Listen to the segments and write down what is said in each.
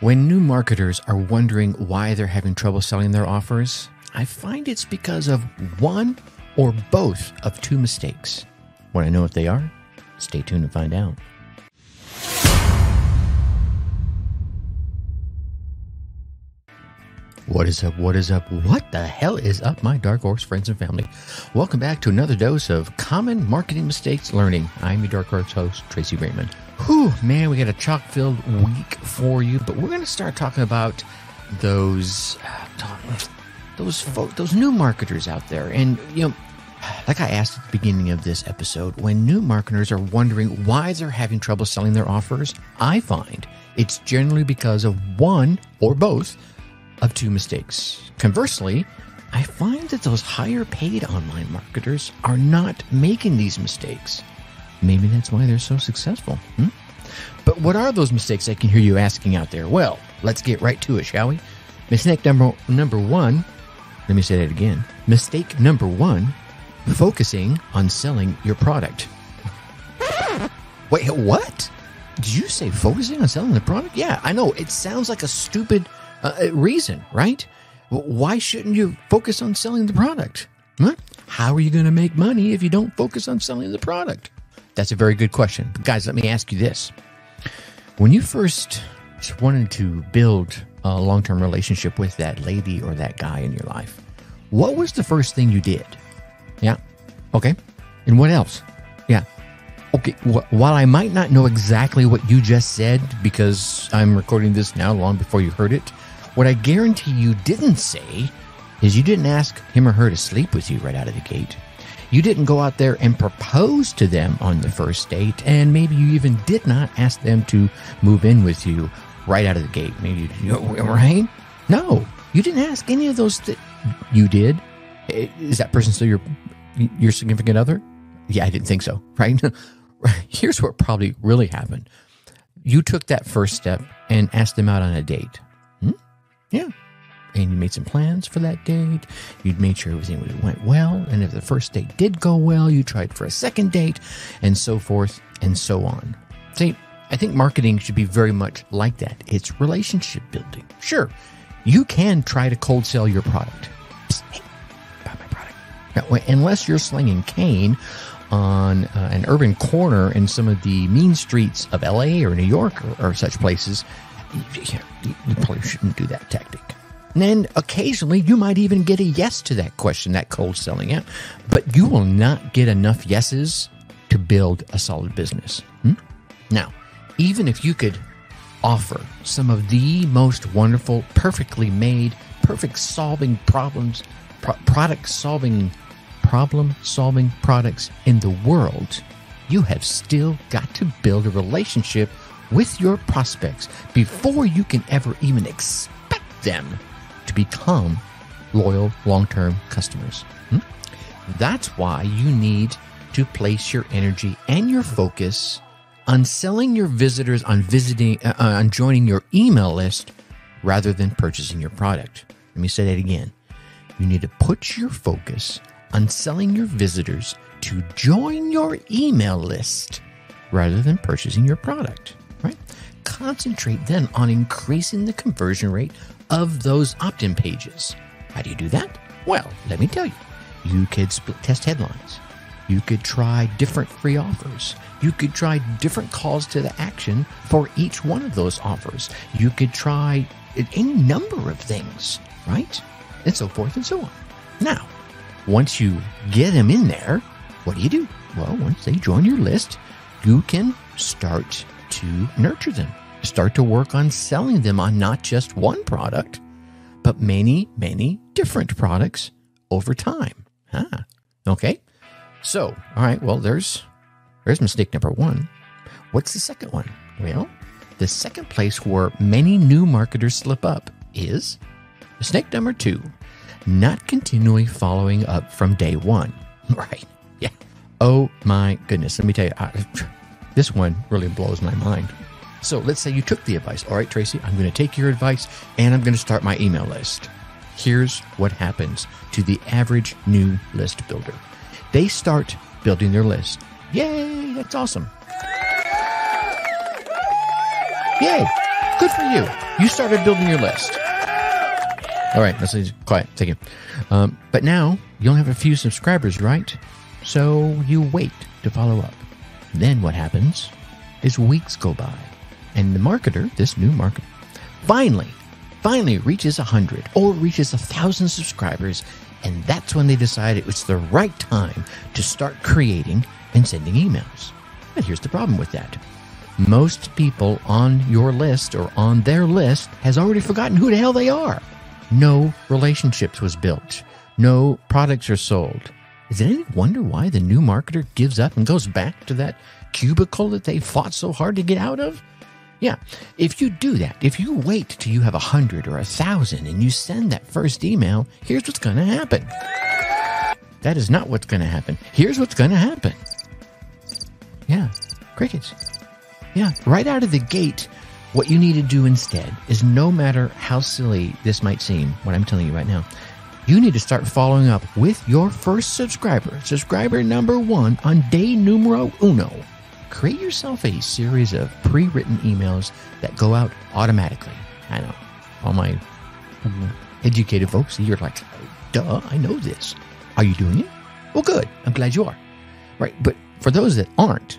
When new marketers are wondering why they're having trouble selling their offers, I find it's because of one or both of two mistakes. Want to know what they are? Stay tuned to find out. What is up? What is up? What the hell is up, my Dark Horse friends and family? Welcome back to another dose of common marketing mistakes learning. I'm your Dark Horse host, Tracy Raymond. Whew, man, we got a chock filled week for you, but we're going to start talking about those. Uh, those those new marketers out there, and you know, like I asked at the beginning of this episode, when new marketers are wondering why they're having trouble selling their offers, I find it's generally because of one or both of two mistakes. Conversely, I find that those higher paid online marketers are not making these mistakes. Maybe that's why they're so successful. Hmm? But what are those mistakes I can hear you asking out there? Well, let's get right to it, shall we? Mistake number number one. Let me say that again. Mistake number one: focusing on selling your product. Wait, what? Did you say focusing on selling the product? Yeah, I know. It sounds like a stupid uh, reason, right? Why shouldn't you focus on selling the product? Huh? How are you going to make money if you don't focus on selling the product? That's a very good question. But guys, let me ask you this. When you first wanted to build a long term relationship with that lady or that guy in your life, what was the first thing you did? Yeah. Okay. And what else? Yeah. Okay. Wh- while I might not know exactly what you just said because I'm recording this now long before you heard it, what I guarantee you didn't say is you didn't ask him or her to sleep with you right out of the gate. You didn't go out there and propose to them on the first date, and maybe you even did not ask them to move in with you right out of the gate. Maybe you, right? No, you didn't ask any of those. Th- you did. Is that person still your your significant other? Yeah, I didn't think so. Right? Here's what probably really happened. You took that first step and asked them out on a date. Hmm? Yeah, and you made some plans for that date. You'd made sure everything went well. And if the first date did go well, you tried for a second date, and so forth and so on. See, I think marketing should be very much like that. It's relationship building. Sure, you can try to cold sell your product. Psst, hey, buy my product. Now, unless you're slinging cane on uh, an urban corner in some of the mean streets of LA or New York or, or such places, you, you probably shouldn't do that tactic. And occasionally you might even get a yes to that question, that cold selling it, but you will not get enough yeses to build a solid business. Hmm? Now, even if you could offer some of the most wonderful, perfectly made, perfect solving problems, pro- product solving, problem solving products in the world, you have still got to build a relationship with your prospects before you can ever even expect them to become loyal long term customers. Hmm? That's why you need to place your energy and your focus on selling your visitors on visiting uh, uh, on joining your email list rather than purchasing your product. Let me say that again. You need to put your focus on selling your visitors to join your email list rather than purchasing your product, right? Concentrate then on increasing the conversion rate of those opt in pages. How do you do that? Well, let me tell you. You could split test headlines. You could try different free offers. You could try different calls to the action for each one of those offers. You could try any number of things, right? And so forth and so on. Now, once you get them in there, what do you do? Well, once they join your list, you can start to nurture them start to work on selling them on not just one product, but many, many different products over time. Huh. Okay. So, all right, well, there's there's mistake number one. What's the second one? Well, the second place where many new marketers slip up is mistake number two, not continually following up from day one. Right. Yeah. Oh my goodness. Let me tell you, I, this one really blows my mind. So let's say you took the advice. All right, Tracy, I'm going to take your advice and I'm going to start my email list. Here's what happens to the average new list builder they start building their list. Yay, that's awesome. Yay. Good for you. You started building your list. All right, let's quiet. Thank you. Um, but now you only have a few subscribers, right? So you wait to follow up. Then what happens is weeks go by, and the marketer, this new marketer, finally, finally reaches a hundred or reaches a thousand subscribers, and that's when they decide it was the right time to start creating and sending emails. But here's the problem with that. Most people on your list or on their list has already forgotten who the hell they are. No relationships was built. No products are sold. Is it any wonder why the new marketer gives up and goes back to that cubicle that they fought so hard to get out of? Yeah, if you do that, if you wait till you have a hundred or a thousand and you send that first email, here's what's going to happen. That is not what's going to happen. Here's what's going to happen. Yeah, crickets. Yeah, right out of the gate, what you need to do instead is no matter how silly this might seem, what I'm telling you right now, you need to start following up with your first subscriber, subscriber number one, on day numero uno. Create yourself a series of pre written emails that go out automatically. I know, all my mm-hmm. educated folks, you're like, duh, I know this. Are you doing it? Well, good. I'm glad you are. Right. But for those that aren't,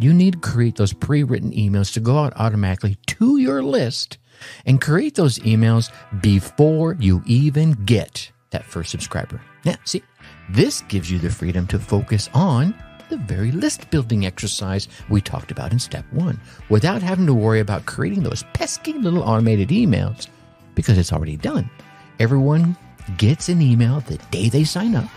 you need to create those pre written emails to go out automatically to your list and create those emails before you even get that first subscriber. Now, see, this gives you the freedom to focus on the very list building exercise we talked about in step one without having to worry about creating those pesky little automated emails because it's already done. Everyone gets an email the day they sign up,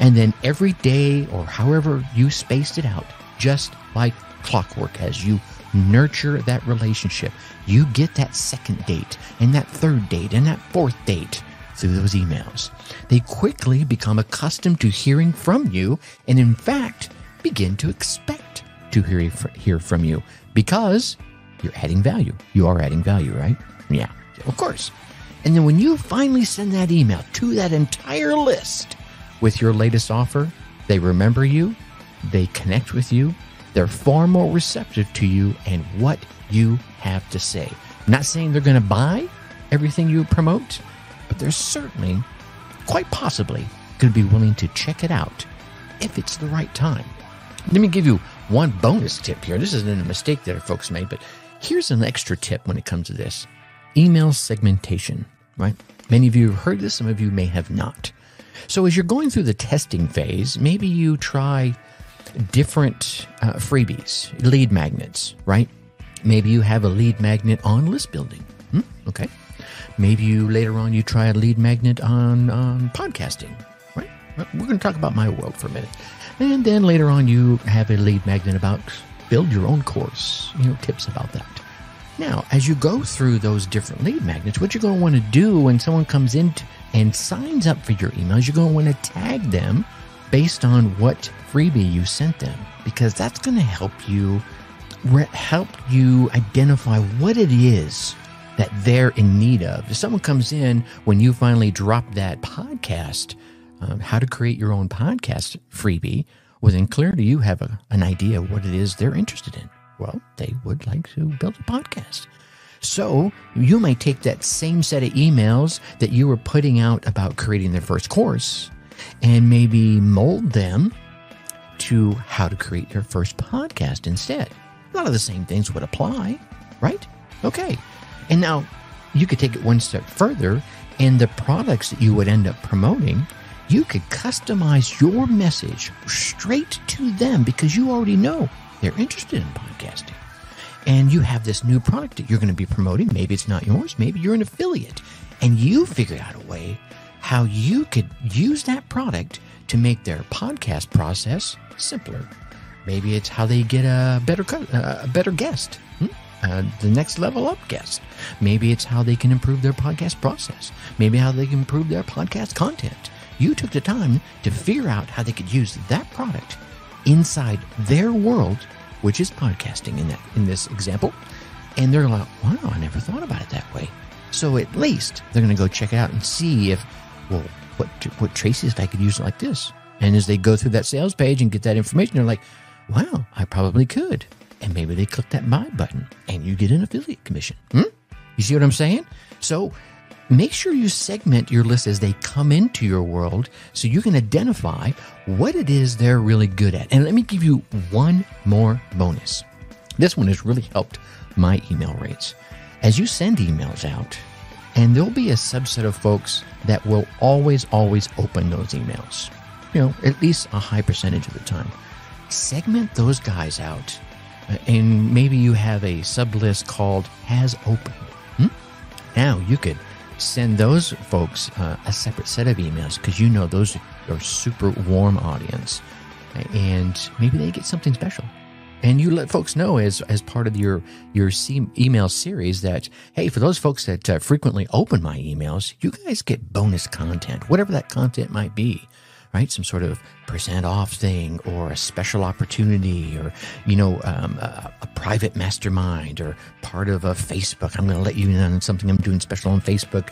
and then every day or however you spaced it out, just like clockwork, as you nurture that relationship, you get that second date and that third date and that fourth date through those emails. They quickly become accustomed to hearing from you and, in fact, begin to expect to hear, hear from you because you're adding value. You are adding value, right? Yeah, of course. And then when you finally send that email to that entire list with your latest offer, they remember you, they connect with you, they're far more receptive to you and what you have to say. not saying they're going to buy everything you promote, but they're certainly, quite possibly, going to be willing to check it out if it's the right time. Let me give you one bonus tip here. This isn't a mistake that our folks made, but here's an extra tip when it comes to this email segmentation, right? Many of you have heard this, some of you may have not. So, as you're going through the testing phase, maybe you try different uh, freebies, lead magnets, right? Maybe you have a lead magnet on list building. Hmm? Okay. Maybe you later on you try a lead magnet on, on podcasting, right? We're going to talk about my world for a minute. And then later on you have a lead magnet about build your own course, you know, tips about that. Now, as you go through those different lead magnets, what you're going to want to do when someone comes in and signs up for your emails, you're going to want to tag them based on what freebie you sent them because that's going to help you help you identify what it is that they're in need of. If someone comes in when you finally drop that podcast, um, how to create your own podcast freebie, well, then clearly you have a, an idea what it is they're interested in. Well, they would like to build a podcast. So you might take that same set of emails that you were putting out about creating their first course and maybe mold them to how to create your first podcast instead. A lot of the same things would apply, right? Okay. And now you could take it one step further, and the products that you would end up promoting, you could customize your message straight to them because you already know they're interested in podcasting. And you have this new product that you're going to be promoting. Maybe it's not yours, maybe you're an affiliate, and you figured out a way how you could use that product to make their podcast process simpler. Maybe it's how they get a better a better guest? Uh, the next level up guest. Maybe it's how they can improve their podcast process. Maybe how they can improve their podcast content. You took the time to figure out how they could use that product inside their world, which is podcasting in that in this example, and they're like, "Wow, I never thought about it that way." So at least they're going to go check it out and see if, well, what what Tracy if I could use it like this. And as they go through that sales page and get that information, they're like, wow, I probably could. And maybe they click that buy button and you get an affiliate commission. Hmm? You see what I'm saying? So make sure you segment your list as they come into your world so you can identify what it is they're really good at. And let me give you one more bonus. This one has really helped my email rates. As you send emails out, and there'll be a subset of folks that will always, always open those emails, you know, at least a high percentage of the time. Segment those guys out, and maybe you have a sub list called has opened. Hmm? Now you could send those folks uh, a separate set of emails because you know those are super warm audience, and maybe they get something special and you let folks know as as part of your your email series that hey for those folks that uh, frequently open my emails you guys get bonus content whatever that content might be right some sort of percent off thing or a special opportunity or you know um, a, a, private mastermind or part of a facebook i'm going to let you in on something i'm doing special on facebook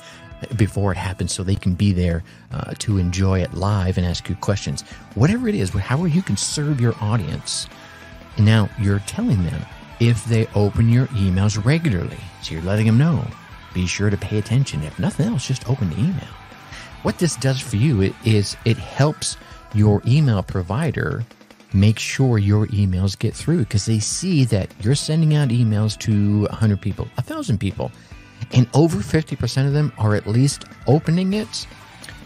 before it happens so they can be there uh, to enjoy it live and ask you questions whatever it is however you can serve your audience now you're telling them if they open your emails regularly. So you're letting them know. Be sure to pay attention. If nothing else, just open the email. What this does for you is it helps your email provider make sure your emails get through because they see that you're sending out emails to 100 people, 1,000 people, and over 50% of them are at least opening it.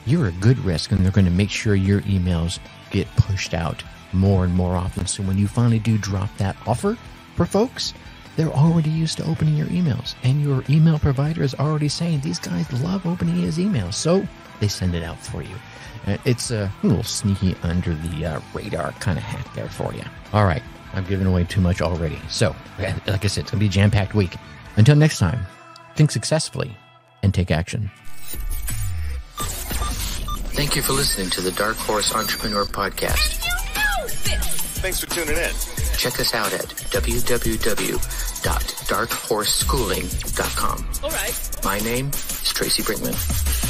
You're a good risk, and they're going to make sure your emails get pushed out more and more often. So when you finally do drop that offer for folks, they're already used to opening your emails. And your email provider is already saying these guys love opening his emails. So they send it out for you. Uh, it's a little sneaky under the uh, radar kind of hack there for you. All right. I've given away too much already. So, like I said, it's going to be a jam packed week. Until next time, think successfully and take action. Thank you for listening to the Dark Horse Entrepreneur Podcast. Thanks for tuning in. Check us out at www.darkhorseschooling.com. All right. My name is Tracy Brinkmann.